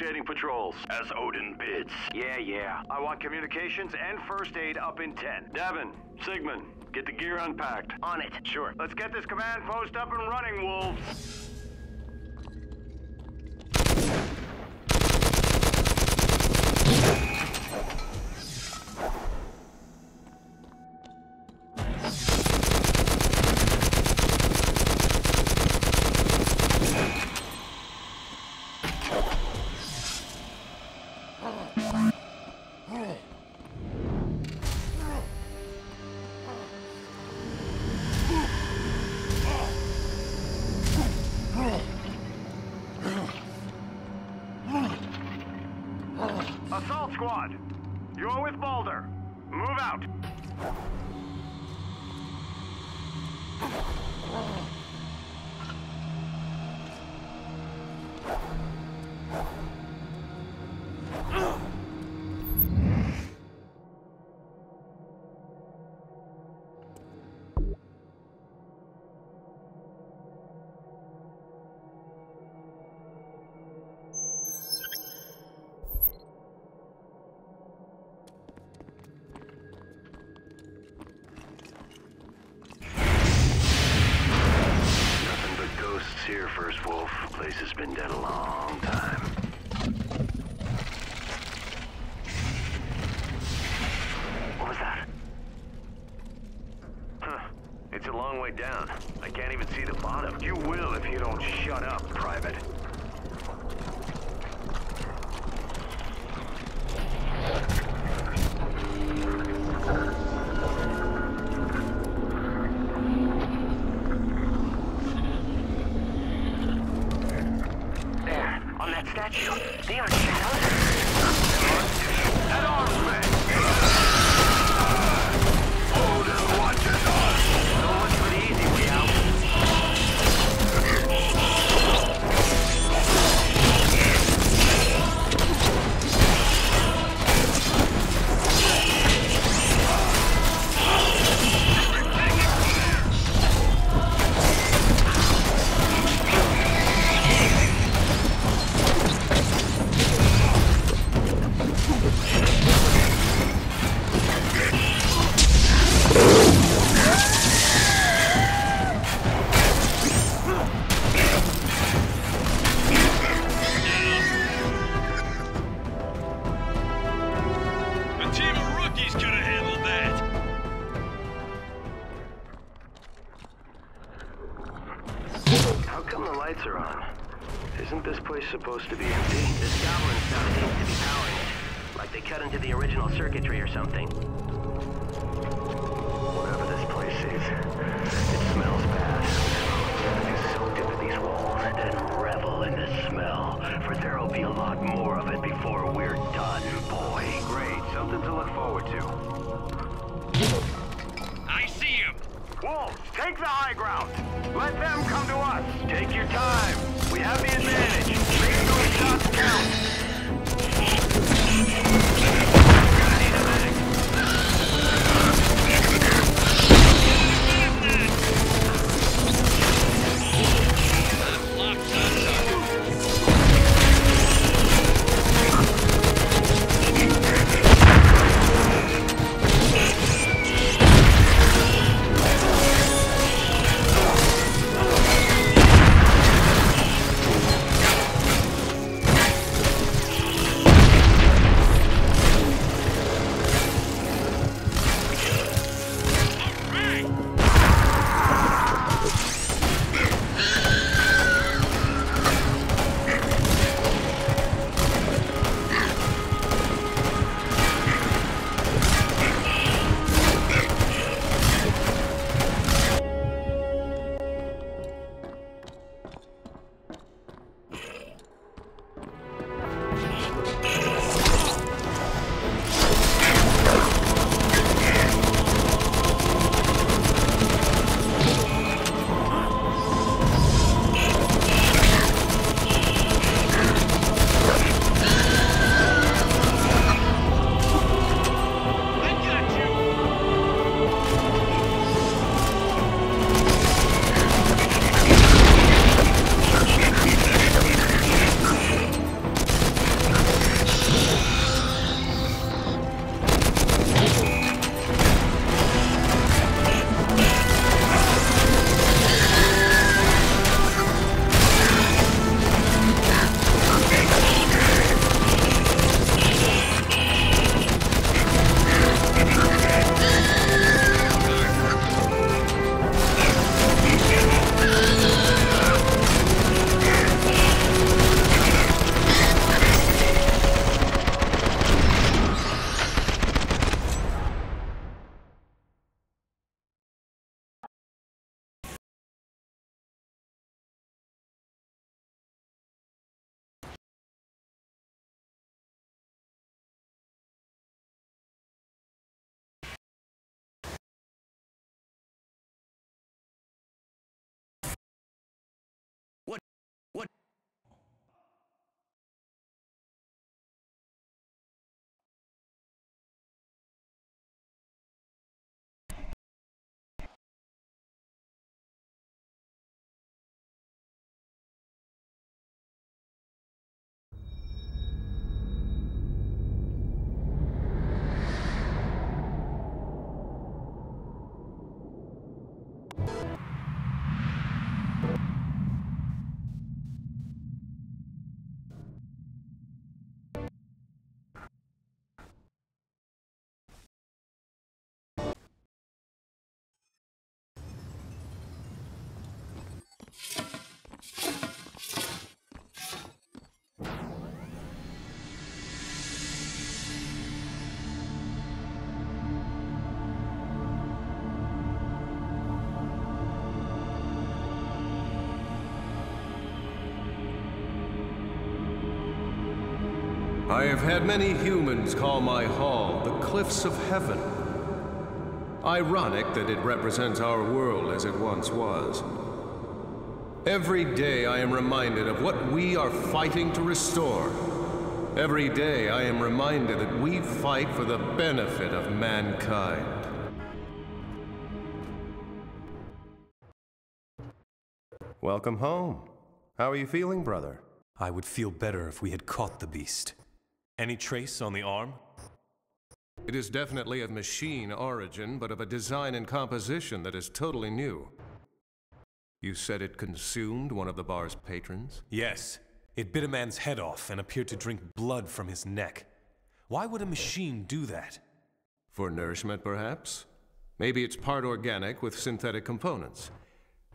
Rotating patrols, as Odin bids. Yeah, yeah. I want communications and first aid up in 10. Devin, Sigmund, get the gear unpacked. On it. Sure. Let's get this command post up and running, wolves. Squad, you're with Baldur. Move out. Way down. I can't even see the bottom. You will if you don't shut up, Private. There, on that statue. They aren't shadows. That arms man. Isn't this place supposed to be empty? This goblin stuff seems to be powering it. Like they cut into the original circuitry or something. Whatever this place is, it smells bad. Get soaked into these walls and revel in the smell, for there'll be a lot more of it before we're done, boy. Great, something to look forward to. Wolves, take the high ground. Let them come to us. Take your time. We have the advantage. Those shots count. I have had many humans call my hall the Cliffs of Heaven. Ironic that it represents our world as it once was. Every day I am reminded of what we are fighting to restore. Every day I am reminded that we fight for the benefit of mankind. Welcome home. How are you feeling, brother? I would feel better if we had caught the beast. Any trace on the arm? It is definitely of machine origin, but of a design and composition that is totally new. You said it consumed one of the bar's patrons? Yes. It bit a man's head off and appeared to drink blood from his neck. Why would a machine do that? For nourishment, perhaps? Maybe it's part organic with synthetic components.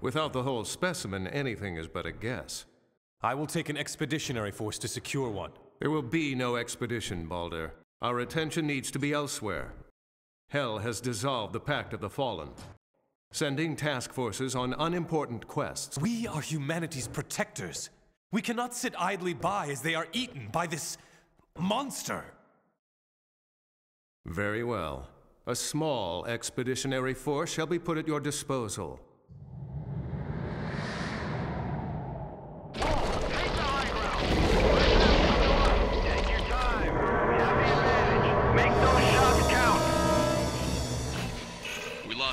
Without the whole specimen, anything is but a guess. I will take an expeditionary force to secure one. There will be no expedition, Baldur. Our attention needs to be elsewhere. Hel has dissolved the Pact of the Fallen, sending task forces on unimportant quests. We are humanity's protectors. We cannot sit idly by as they are eaten by this monster. Very well. A small expeditionary force shall be put at your disposal.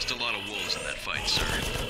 lost a lot of wolves in that fight, sir.